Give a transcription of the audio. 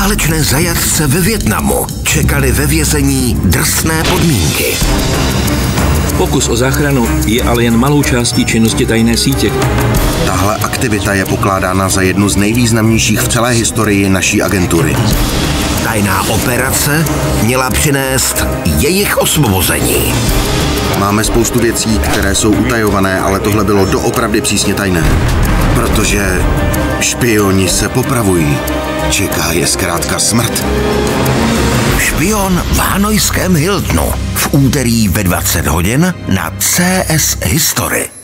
válečné zajatce ve Větnamu čekali ve vězení drsné podmínky. Pokus o záchranu je ale jen malou částí činnosti tajné sítě. Tahle aktivita je pokládána za jednu z nejvýznamnějších v celé historii naší agentury. Tajná operace měla přinést jejich osvobození. Máme spoustu věcí, které jsou utajované, ale tohle bylo doopravdy přísně tajné. Protože špioni se popravují. Čeká je zkrátka smrt. Špion v hanojském Hiltonu v úterý ve 20 hodin na CS History.